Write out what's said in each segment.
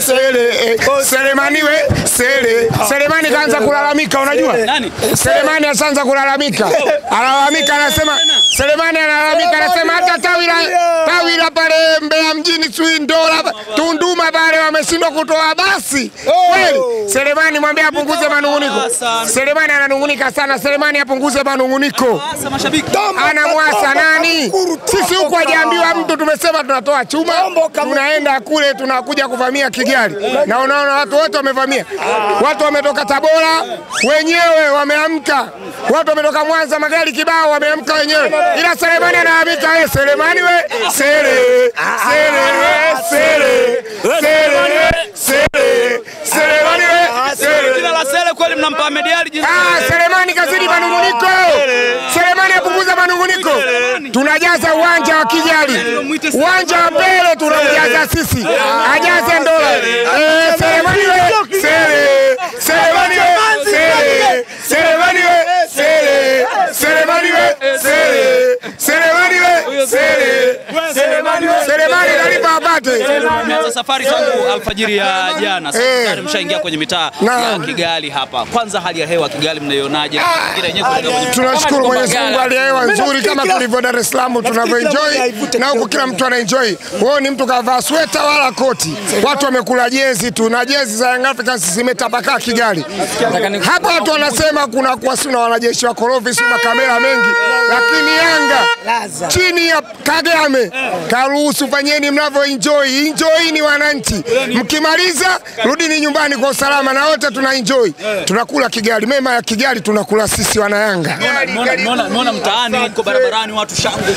Sele, Selemani we, Sele. Selemani kaanza kulalamika unajua? Selemani ashaanza kulalamika. Analalamika anasema Selemani analalamika kutoa basi. Kweli? Selemani mwambie apunguze manunguniko. Selemani ananungunika sana. Selemani apunguze manunguniko. Anamwasa nani? Sisi huku hajaambiwa mtu, tumesema tunatoa chuma, tunaenda kule, tunakuja kuvamia Kigali, na unaona watu wote wamevamia. Watu wametoka Tabora wenyewe wameamka, watu wametoka Mwanza, magari kibao wameamka wenyewe, ila Selemani anaamka. We Selemani we, sele sele sele sele Tunajaza uwanja wa Kijali, uwanja wa mbele tunaujaza sisi, Selemani nalipa Selemani kalipa apate. Mmeanza safari tangu alfajiri ya jana. Sasa Eh. tayari mshaingia kwenye mitaa ya Kigali hapa. Kwanza hali ya hewa Kigali mnaionaje? Kuelekea kwenye Tunashukuru Mwenyezi Mungu, hali ya hewa nzuri kama tulivyo Dar es Salaam tunavyoenjoy, na huku kila mtu anaenjoy. Wewe ni mtu kavaa sweta wala koti, watu wamekula jezi tu, na jezi za Young Africans zimetapakaa Kigali. Hapa watu wanasema kuna kuwasi na wanajeshi wa korofi, si makamera mengi, lakini Yanga chini ya Kagame karuhusu, fanyeni mnavyo enjoy. Enjoy ni wananchi, mkimaliza rudini nyumbani kwa usalama, na wote tuna enjoy, tunakula Kigali. Mema ya Kigali tunakula sisi wana Yanga.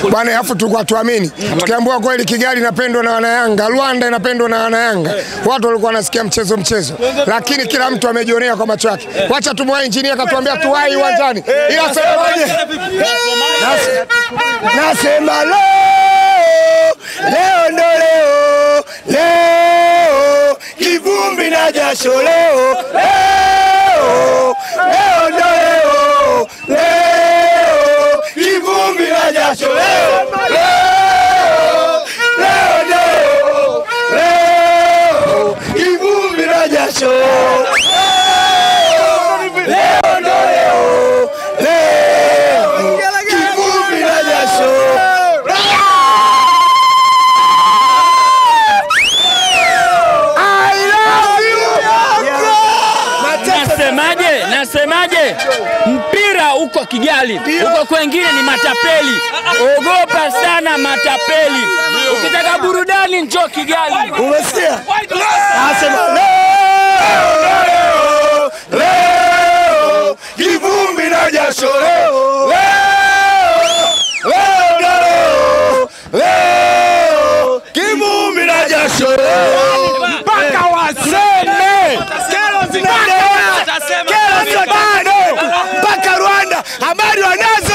Bwana, afu tulikuwa tuamini, tukiambiwa kweli Kigali inapendwa na wana Yanga, Rwanda inapendwa na wana Yanga, watu walikuwa wanasikia mchezo mchezo, lakini kila mtu amejionea kwa macho yake. Wacha tumwa injinia akatuambia tuwai uwanjani, ila semaje? Nasema leo leo ndo leo leo, kivumbi na jasho leo leo leo ndo leo leo, kivumbi na jasho leo leo leo ndo leo, kivumbi na jasho leo ndo leo leo, kivumbi na jasho Nasemaje? Nasemaje? Mpira uko Kigali, uko kwengine ni matapeli. Ogopa sana matapeli. Ukitaka burudani njoo Kigali. Umesikia? Anasema leo habari wanazo